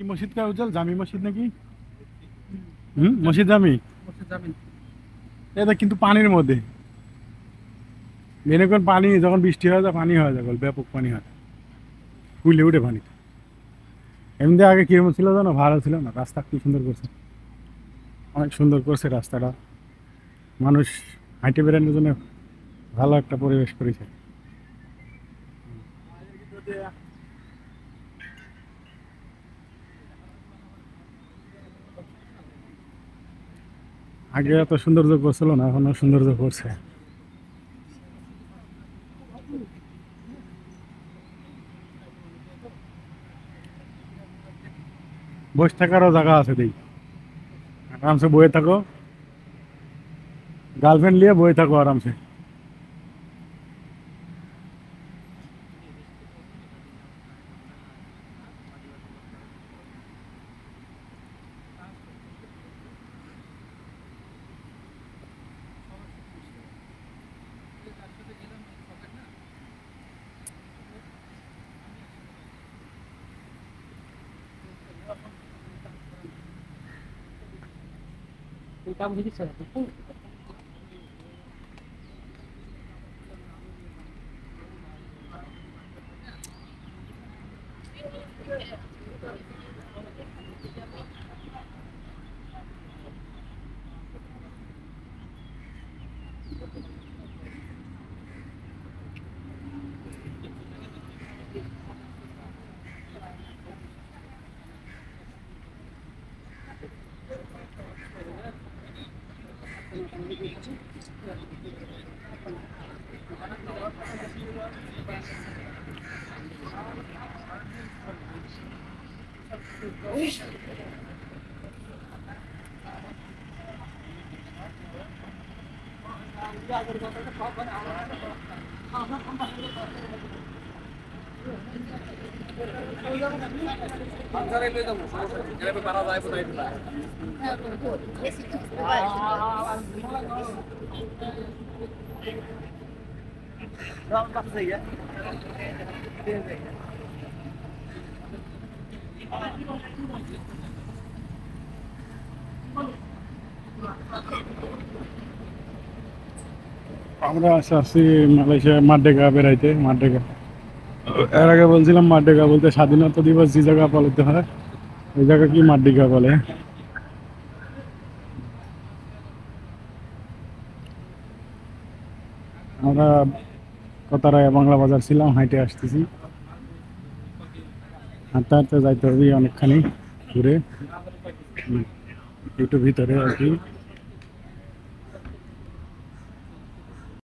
কি মসজিদ কা উজ্জ্বল? জামি মসজিদ নাকি? হুম মসজিদ জামি? এটা কিন্তু পানির মধ্যে। পানি যখন বৃষ্টি হয় যায় পানি হয়ে বল, ব্যাপক পানি হয়। ফুলে উঠে পানি এমনি আগে কীরকম ছিল জানো? ভালো ছিল না। রাস্তা কি সুন্দর করছে? অনেক সুন্দর করছে রাস্তাটা। মানুষ হাঁটে বেড়ানোর জন্য ভালো একটা পরিবেশ করেছে। আগে এত সৌন্দর্য করছিল না, এখনও সৌন্দর্য করছে। বসে থাকারও জায়গা আছে দেই। আরামসে বয়ে থাকো। গার্লফ্রেন্ড নিয়ে বয়ে থাকো আরামসে। काम भी सर Thank you. Ya, আমরা আসে আসছি মালয়েশিয়া মাড্ডেগা বেড়াইতে মাড্ডেগা এর আগে বলছিলাম মাড্ডেগা বলতে স্বাধীনতা দিবস যে জায়গা পালিত হয়, ওই জায়গা কি মাড্ডিগা বলে? আমরা কতারায় বাংলা বাজার ছিলাম, হাইটে আসতেছি। হাঁটতে হাঁটতে যাইতে হবে অনেকখানি ঘুরে একটু ভিতরে আর কি।